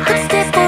What's this?